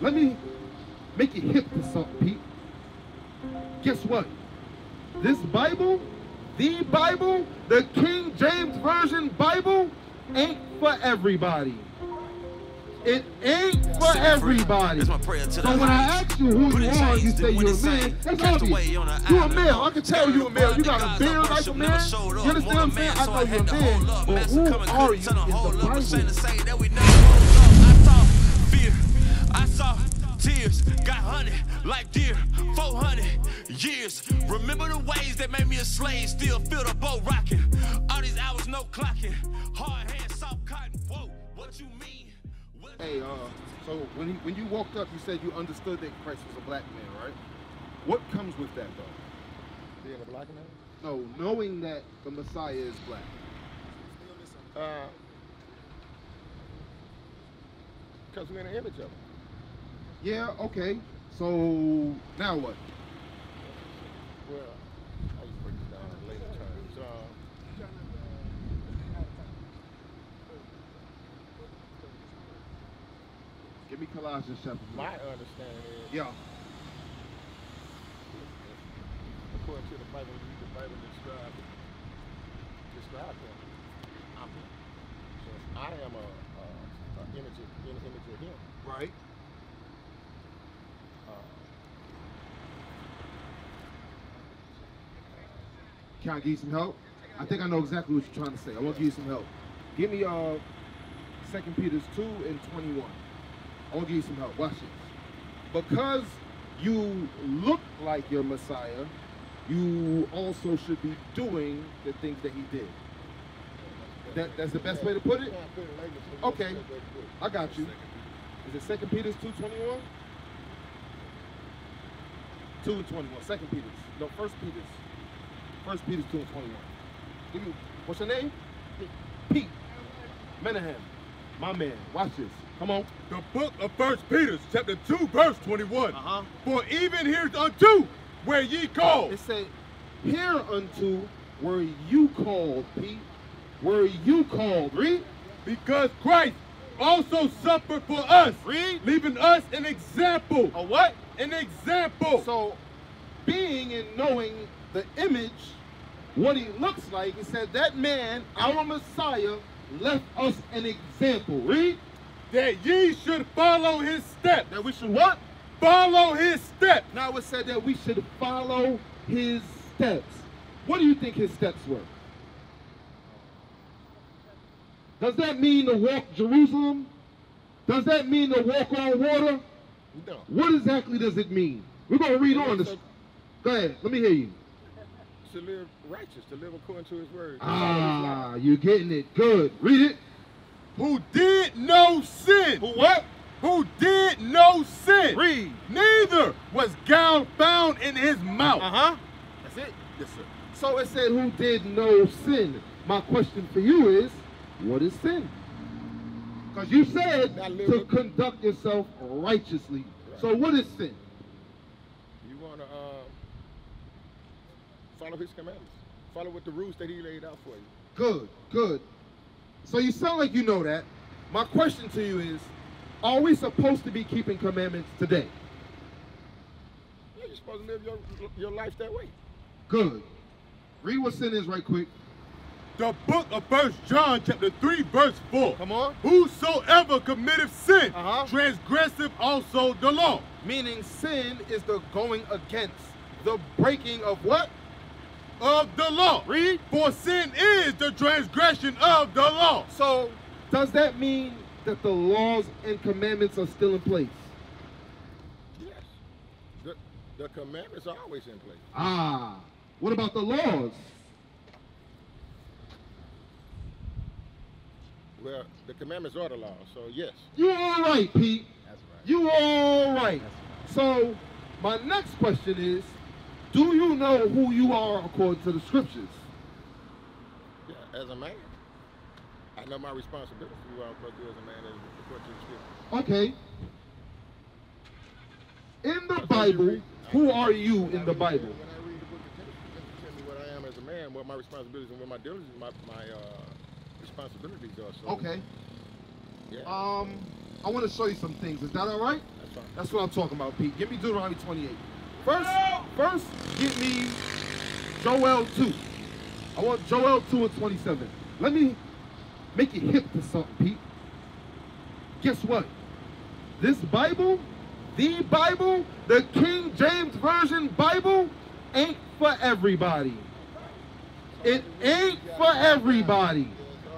let me make you hip to something, Pete. Guess what? This Bible, the Bible, the King James Version Bible, ain't for everybody. It ain't for everybody. That's my prayer to So when I ask you who you are, you say you're a man. That's Cast away on obvious. You're a male. I can tell you a male. You got a beard like a man. never showed up. You understand what I'm saying? I know you're a man. But who are you the up. Ashamed to Bible? Saw tears. Got honey like deer. 400 years. Remember the ways that made me a slave. Still feel the boat rocking. All these hours, no clocking. Hard hand, soft cotton. Whoa, what you mean? What Hey, uh, so when he, when you walked up, you said you understood that Christ was a black man, right? What comes with that, though? Being a black man? No, knowing that the Messiah is black. Uh, because we're in the image of him. Yeah, okay. So now what? Well, I used to break this down in later terms. Uh, Give me Colossians chapter. my understanding is, Yeah. according to the Bible, you read the Bible describe describe him. I'm him. So I am a, a, a image of, in image of him. Right. Can I give you some help? I think I know exactly what you're trying to say. I want to give you some help. Give me uh Second Peter's 2 and 21. I want to give you some help. Watch this. Because you look like your Messiah, you also should be doing the things that he did. That, that's the best way to put it? Okay. I got you. Is it Second Peter's 2.21? 2 and 21. Second Peter's. No, First Peter's. First Peter's 2 and 21. Give me, what's your name? Pete. Menahem. My man. Watch this. Come on. The book of First Peter, chapter 2, verse 21. Uh-huh. For even hereunto where ye called. It said, Hereunto where you called, Pete. Were you called? Read. Because Christ also suffered for us, Read. leaving us an example. A what? An example. So, being and knowing the image, what he looks like, he said that man, our Messiah, left us an example. Read. that ye should follow his step. That we should what? Follow his step. Now it said that we should follow his steps. What do you think his steps were? Does that mean to walk Jerusalem? Does that mean to walk on water? No. What exactly does it mean? We're going to read on this. Go ahead. Let me hear you. To live righteous, to live according to his word. Ah, you're getting it. Good. Read it. Who did no sin. Who what? Who did no sin. Read. Neither was gall found in his mouth. Uh-huh. That's it. Yes, sir. So it said who did no sin. My question for you is, what is sin? Because you said to conduct yourself righteously. So what is sin? You want to uh, follow his commandments. Follow with the rules that he laid out for you. Good, good. So you sound like you know that. My question to you is, are we supposed to be keeping commandments today? Yeah, you're supposed to live your, your life that way. Good. Read what sin is right quick. The book of First John, chapter 3, verse 4. Come on. Whosoever committeth sin, Uh-huh. transgressive also the law. Meaning sin is the going against, the breaking of what? Of the law. Read. For sin is the transgression of the law. So, does that mean that the laws and commandments are still in place? Yes. The, the commandments are always in place. Ah, what about the laws? Well, the commandments are the law, so yes. You all right, Pete? That's right. You all right? So, my next question is, do you know who you are according to the scriptures? Yeah, as a man, I know my responsibility who I'm supposed to do as a man as according to the scripture. Okay. In the Bible, who are you in the Bible? When I read the book of Genesis, it tells me what I am as a man, what my responsibilities and what my diligence, my, my uh, responsibilities are. So, Okay. Yeah, Um, I want to show you some things. Is that all right? that's something. That's what I'm talking about, Pete. Give me Deuteronomy 28. First, first, give me Joel 2. I want Joel 2 and 27. Let me make it hip to something, Pete. Guess what? This Bible, the Bible, the King James Version Bible, ain't for everybody. It ain't for everybody.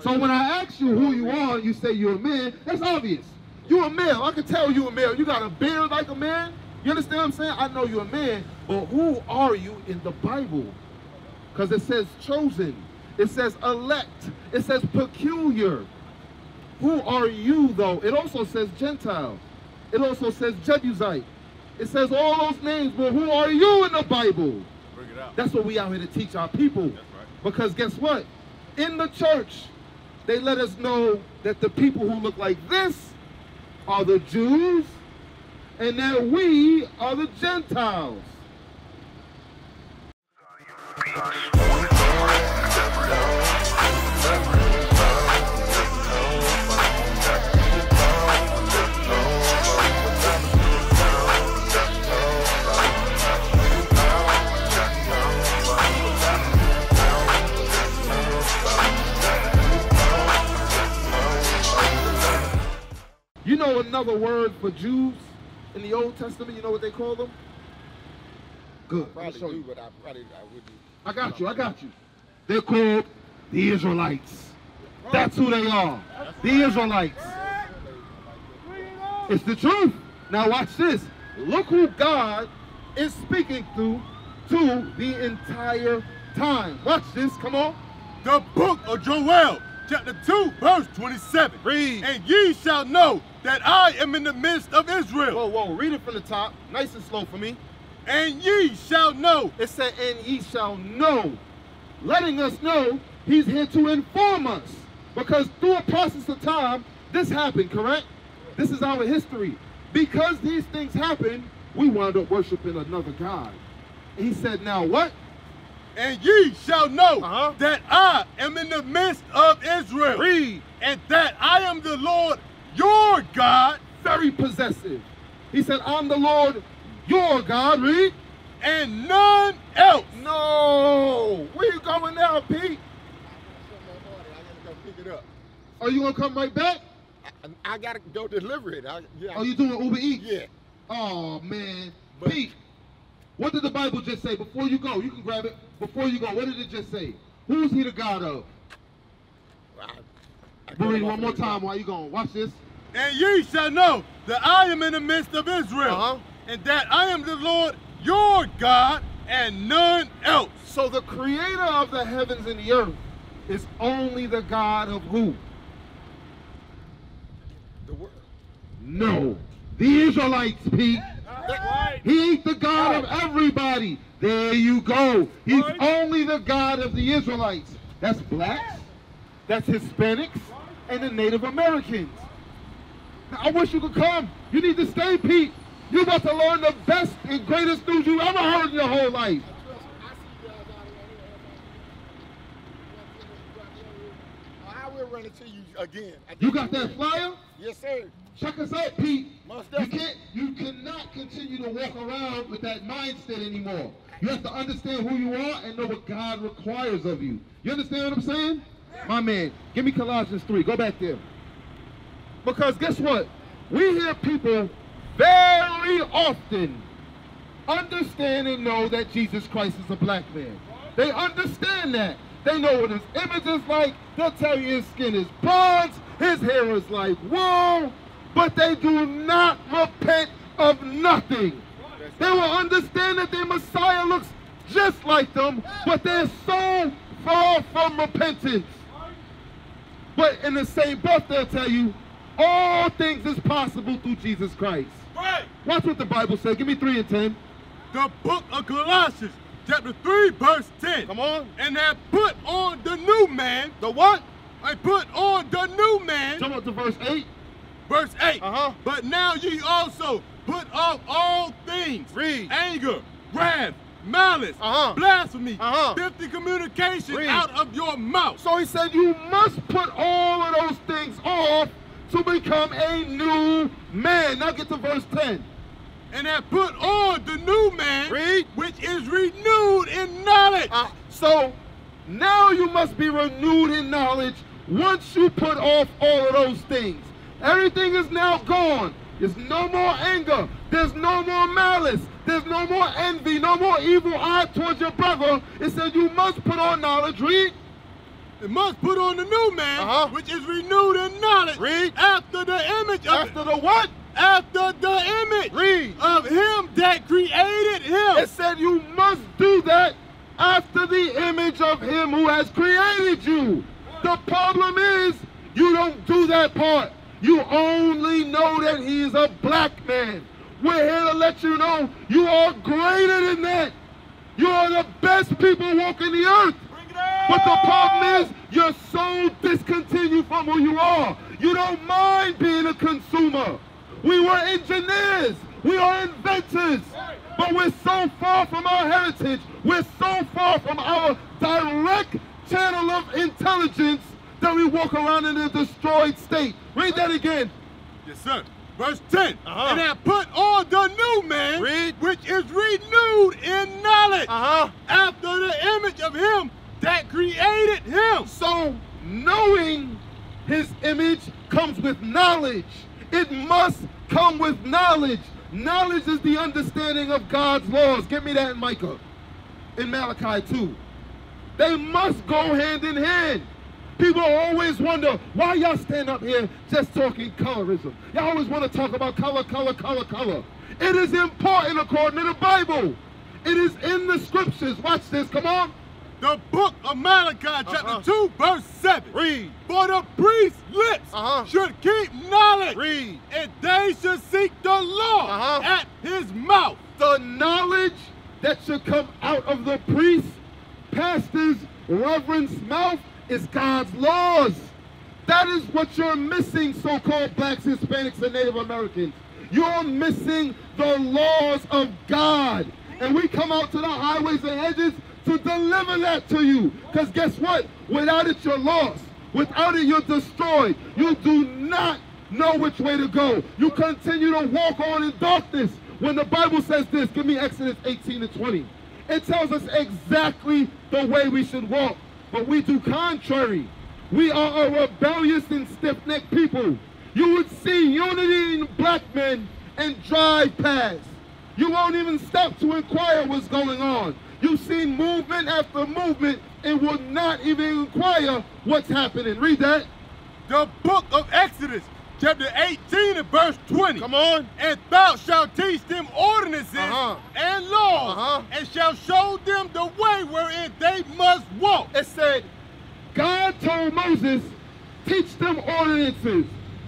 So when I ask you who you are, you say you're a man, that's obvious. You're a male. I can tell you a male. You got a beard like a man. You understand what I'm saying? I know you're a man, but who are you in the Bible? Because it says chosen. It says elect. It says peculiar. Who are you though? It also says Gentile. It also says Jebusite. It says all those names, but who are you in the Bible? Bring it out. That's what we out here to teach our people. That's right. Because guess what? In the church, they let us know that the people who look like this are the Jews and that we are the Gentiles. You know another word for Jews in the Old Testament? You know what they call them? Good. Let me Probably show do, you. but I probably I wouldn't. I got you. I got you. They're called the Israelites. That's who they are. The Israelites. It's the truth. Now watch this. Look who God is speaking to to the entire time. Watch this. Come on. The book of Joel, chapter 2, verse 27. Read. And ye shall know that I am in the midst of Israel. Whoa, whoa. Read it from the top. Nice and slow for me. And ye shall know. It said, and ye shall know. Letting us know he's here to inform us. Because through a process of time, this happened, correct? This is our history. Because these things happened, we wound up worshiping another God. He said, now what? And ye shall know Uh-huh. that I am in the midst of Israel. Read. And that I am the Lord your God, Very possessive. He said, I'm the Lord, your God. Read. and none else. No. Where you going now, Pete? I gotta go pick it up. Are you going to come right back? I, I gotta go deliver it. I, yeah. Are you doing Uber Eats? Yeah. Oh man. But- Pete, what did the Bible just say? Before you go, you can grab it. Before you go, what did it just say? Who's he the God of? I, I Read one more of it. time while you going. Watch this. And ye shall know that I am in the midst of Israel, Uh-huh. and that I am the Lord your God, and none else. So the creator of the heavens and the earth is only the God of who? The word. No. The Israelites, Pete. He ain't the God of everybody. There you go. He's only the God of the Israelites. That's blacks, that's Hispanics, and the Native Americans. Now, I wish you could come. You need to stay, Pete. You're about to learn the best and greatest news you ever heard in your whole life. I will run into you again. You got that flyer? Yes, sir. Check us out, Pete. You can't, you cannot continue to walk around with that mindset anymore. You have to understand who you are and know what God requires of you. You understand what I'm saying? My man, give me Colossians 3. Go back there. Because guess what? We hear people very often understand and know that Jesus Christ is a black man. They understand that. They know what his image is like. They'll tell you his skin is bronze, his hair is like wool, but they do not repent of nothing. They will understand that their Messiah looks just like them, but they're so far from repentance. But in the same breath, they'll tell you all things is possible through Jesus Christ. Right. Watch what the Bible says. Give me three and ten. The book of Colossians, chapter 3, verse 10. Come on. And have put on the new man. The what? I put on the new man. Jump up to verse 8. Verse 8. Uh-huh. But now ye also put off all things. Read. Anger, wrath, malice, Uh-huh. blasphemy, Uh-huh. filthy communication Read. out of your mouth. So he said, You must put all of those things off to become a new man. Now get to verse 10. and have put on the new man, Read. which is renewed in knowledge. Uh, so now you must be renewed in knowledge once you put off all of those things. Everything is now gone. There's no more anger. There's no more malice. There's no more envy, no more evil eye towards your brother. It said you must put on knowledge. Read. It must put on the new man, Uh-huh. which is renewed in knowledge. Read. After the image of After the what? after the image Read. of him that created him. It said you must do that after the image of him who has created you. The problem is you don't do that part. You only know that he's a black man. We're here to let you know you are greater than that. You are the best people walking the earth. But the problem is you're so discontinued from who you are. You don't mind being a consumer. We were engineers. We are inventors. But we're so far from our heritage. We're so far from our direct channel of intelligence that we walk around in a destroyed state. Read that again. Yes, sir. Verse 10. Uh-huh. And have put on the new man, Read. which is renewed in knowledge Uh-huh. after the image of him that created him. So knowing his image comes with knowledge. It must come with knowledge. Knowledge is the understanding of God's laws. Give me that in Micah. In Malachi 2. They must go hand in hand. People always wonder why y'all stand up here just talking colorism. Y'all always want to talk about color, color, color, color. It is important according to the Bible. It is in the scriptures. Watch this. Come on. The book of Malachi, chapter Uh-huh. 2, verse 7. Read. For the priest's lips Uh-huh. should keep knowledge, Read. and they should seek the law Uh-huh. at his mouth. the knowledge that should come out of the priest, pastor's, reverend's mouth is God's laws. That is what you're missing, so-called blacks, Hispanics, and Native Americans. You're missing the laws of God. And we come out to the highways and hedges to deliver that to you. Because guess what? Without it, you're lost. Without it, you're destroyed. You do not know which way to go. You continue to walk on in darkness. When the Bible says this, give me Exodus 18 and 20. It tells us exactly the way we should walk. But we do contrary. We are a rebellious and stiff-necked people. You would see unity in black men and drive past. You won't even stop to inquire what's going on. You've seen movement after movement and will not even inquire what's happening. Read that. The book of Exodus, chapter 18 and verse 20. Come on. And thou shalt teach them ordinances Uh-huh. and laws, Uh-huh. and shalt show them the way wherein they must walk. It said, God told Moses, teach them ordinances,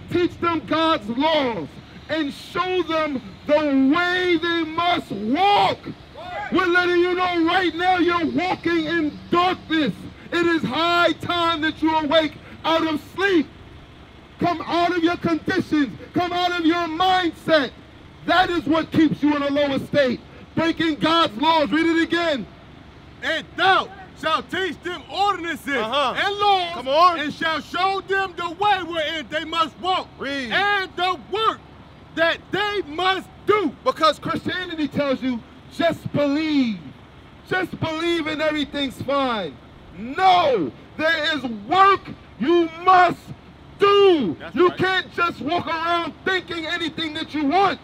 teach them God's laws, and show them the way they must walk. We're letting you know right now you're walking in darkness. It is high time that you awake out of sleep. Come out of your conditions. Come out of your mindset. That is what keeps you in a lower state. Breaking God's laws. Read it again. And thou shalt teach them ordinances Uh-huh. and laws, Come on. and shall show them the way wherein they must walk, Read. and the work that they must do. Because Christianity tells you just believe. Just believe and everything's fine. No, there is work you must do. That's you right. can't just walk around thinking anything that you want.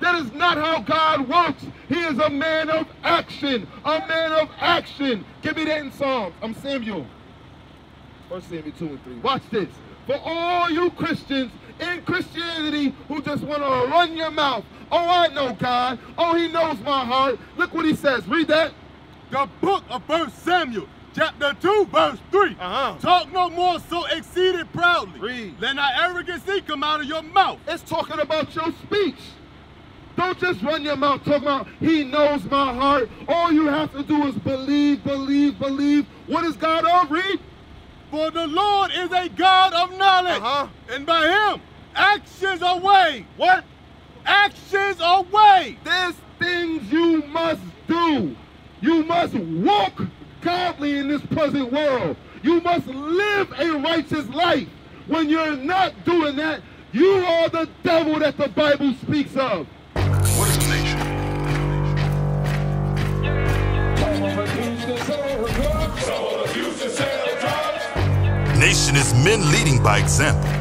That is not how God works. He is a man of action. A man of action. Give me that in Psalms. I'm Samuel. First Samuel 2 and 3. Watch this. For all you Christians in Christianity who just want to run your mouth. Oh, I know God. Oh, he knows my heart. Look what he says. Read that. The book of First Samuel, chapter 2, verse 3. Uh-huh. Talk no more so exceeded proudly. Read. Let not arrogancy come out of your mouth. It's talking about your speech. Don't just run your mouth talking about he knows my heart. All you have to do is believe, believe, believe. What is God of? Read. For the Lord is a God of knowledge. Uh-huh. And by him, actions are weighed. What? Actions are weighed. There's things you must do. You must walk godly in this present world. You must live a righteous life. When you're not doing that, you are the devil that the Bible speaks of. What is the nation? Nation is men leading by example.